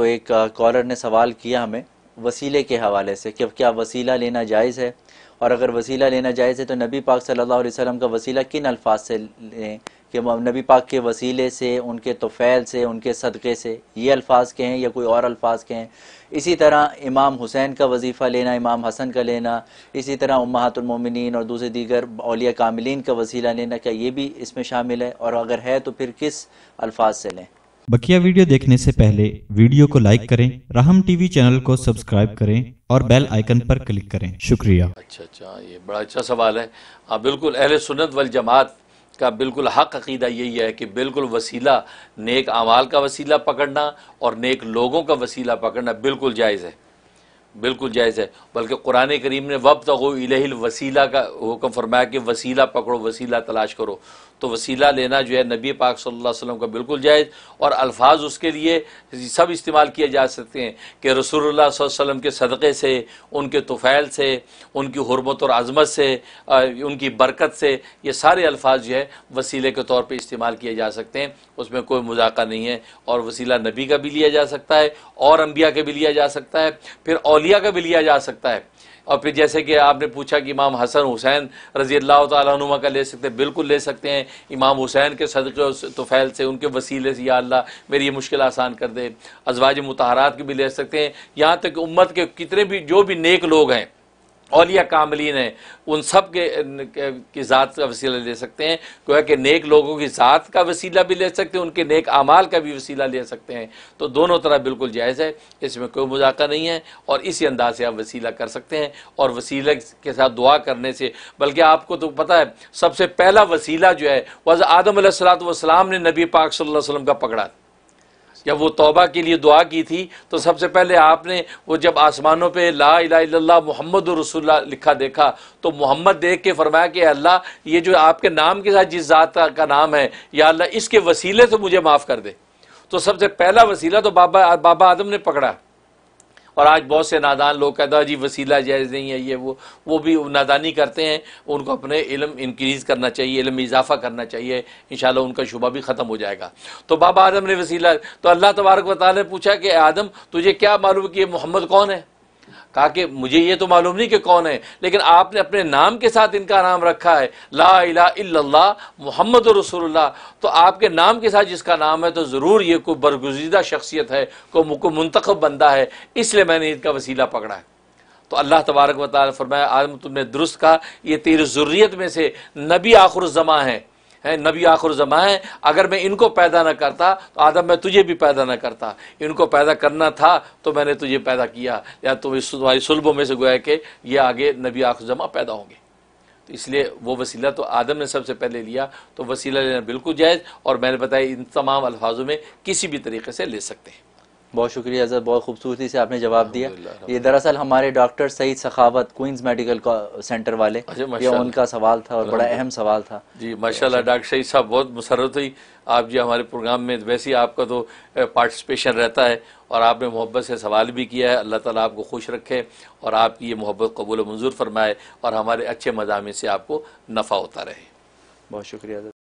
تو ایک کالر نے سوال کیا ہمیں وسیلے کے حوالے سے کہ کیا وسیلہ لینا جائز ہے؟ اور اگر وسیلہ لینا جائز ہے تو نبی پاک صلی اللہ علیہ وسلم کا وسیلہ کن الفاظ سے لیں؟ کہ نبی پاک کے وسیلے سے، ان کے توفیل سے، ان کے صدقے سے یہ الفاظ کہیں یا کوئی اور الفاظ کہیں؟ اسی طرح امام حسین کا وظیفہ لینا، امام حسن کا لینا، اسی طرح امہات المومنین اور دوسرے دیگر اولیاء کاملین کا وسیلہ لینا، کیا یہ بھی اس میں شامل ہے؟ اور اگر ہے تو پھر کس الفاظ سے لیں؟ بکیا ویڈیو دیکھنے سے پہلے ویڈیو کو لائک کریں، رحم ٹی وی چینل کو سبسکرائب کریں اور بیل آئیکن پر کلک کریں۔ شکریہ۔ اچھا اچھا یہ بڑا اچھا سوال ہے۔ ہاں بالکل اہل سنت والجماعت کا بالکل حق عقیدہ یہی ہے کہ بالکل وسیلہ، نیک اعمال کا وسیلہ پکڑنا اور نیک لوگوں کا وسیلہ پکڑنا بالکل جائز ہے۔ بالکل جائز ہے۔ بلکہ قرآن کریم نے وب تغو الہ الوسیلہ کا حکم فرمایا کہ وسیلہ پکڑو، وسیلہ تلاش کرو۔ تو وسیلہ لینا جو ہے نبی پاک صلی اللہ علیہ وسلم کا بالکل جائز اور الفاظ اس کے لیے سب استعمال کیے جا سکتے ہیں کہ رسول اللہ صلی اللہ علیہ وسلم کے صدقے سے، ان کے طفیل سے، ان کی حرمت اور عظمت سے ان کی برکت سے یہ سارے الفاظ جو ہے وسیلے کے طور پہ استعمال کیے جا سکتے ہیں۔ اس میں کوئی مذاکرہ نہیں ہے اور وسیلہ نبی کا بھی لیا جا سکتا ہے اور انبیاء کا بھی لیا جا سکتا ہے۔ پھر اولیاء کا بھی لیا جا سکتا ہے۔ اور پھر جیسے کہ آپ نے پوچھا کہ امام حسن حسین رضی اللہ تعالیٰ عنہ کا لے سکتے ہیں بالکل لے سکتے ہیں۔ امام حسین کے صدقے و توفیل سے، ان کے وسیلے سے، یا اللہ میری یہ مشکل آسان کر دے۔ ازواج متحرات کے بھی لے سکتے ہیں۔ یہاں تک امت کے کتنے بھی، جو بھی نیک لوگ ہیں اولیاء کاملین ہیں، ان سب کے کی ذات کا وسیلہ لے سکتے ہیں۔ گویا کہ نیک لوگوں کی ذات کا وسیلہ بھی لے سکتے ہیں، ان کے نیک اعمال کا بھی وسیلہ لے سکتے ہیں۔ تو دونوں طرح بالکل جائز ہے، اس میں کوئی مذاکرہ نہیں ہے اور اسی انداز سے آپ وسیلہ کر سکتے ہیں اور وسیلہ کے ساتھ دعا کرنے سے، بلکہ آپ کو تو پتہ ہے، سب سے پہلا وسیلہ جو ہے وہ آدم علیہ السلاۃ والسلام نے نبی پاک صلی اللہ علیہ وسلم کا پکڑا جب وہ توبہ کے لیے دعا کی تھی، تو سب سے پہلے آپ نے وہ جب آسمانوں پہ لا الہ الا اللہ محمد رسول اللہ لکھا دیکھا، تو محمد دیکھ کے فرمایا کہ اللہ، یہ جو آپ کے نام کے ساتھ جس ذات کا نام ہے، یا اللہ اس کے وسیلے سے مجھے معاف کر دے۔ تو سب سے پہلا وسیلہ تو بابا بابا آدم نے پکڑا۔ اور آج بہت سے نادان لوگ کہتا ہے جی وسیلہ جائز نہیں ہے، یہ وہ وہ بھی نادانی کرتے ہیں، ان کو اپنے علم انکریز کرنا چاہیے، علم میں اضافہ کرنا چاہیے، انشاءاللہ ان کا شبہ بھی ختم ہو جائے گا۔ تو بابا آدم نے وسیلہ، تو اللہ تبارک و تعالیٰ نے پوچھا کہ آدم، تجھے کیا معلوم کہ محمد کون ہے؟ کہا کہ مجھے یہ تو معلوم نہیں کہ کون ہے، لیکن آپ نے اپنے نام کے ساتھ ان کا نام رکھا ہے، لا الہ الا اللہ محمد رسول اللہ۔ تو آپ کے نام کے ساتھ جس کا نام ہے تو ضرور یہ کوئی برگزیدہ شخصیت ہے، کوئی منتخب بندہ ہے۔ اس لیے میں نے ان کا وسیلہ پکڑا ہے۔ تو اللہ تبارک و تعالیٰ فرمایا، آدم، تم نے درست کہا، یہ تیری ضروریت میں سے نبی آخر الزماں ہیں ہیں، نبی آخر زماں ہیں۔ اگر میں ان کو پیدا نہ کرتا تو آدم میں تجھے بھی پیدا نہ کرتا۔ ان کو پیدا کرنا تھا تو میں نے تجھے پیدا کیا۔ یا تمہاری سلبوں میں سے گویا کہ یہ آگے نبی آخر زماں پیدا ہوں گے۔ تو اس لیے وہ وسیلہ تو آدم نے سب سے پہلے لیا۔ تو وسیلہ لینا بالکل جائز اور میں نے بتایا ان تمام الفاظوں میں کسی بھی طریقے سے لے سکتے ہیں۔ بہت شکریہ حضرت بہت خوبصورتی سے آپ نے جواب دیا۔ یہ دراصل ہمارے ڈاکٹر سعید سخاوت کوئنز میڈیکل سینٹر والے۔ اچھا، یہ ان کا سوال تھا اور بڑا اہم سوال تھا۔ جی ماشاءاللہ ڈاکٹر سعید صاحب بہت مسرت ہوئی۔ آپ جی ہمارے پروگرام میں ویسے آپ کا تو پارٹیسپیشن رہتا ہے اور آپ نے محبت سے سوال بھی کیا ہے۔ اللہ تعالیٰ آپ کو خوش رکھے اور آپ کی یہ محبت قبول و منظور فرمائے اور ہمارے اچھے مضامین سے آپ کو نفع ہوتا رہے۔ بہت شکریہ۔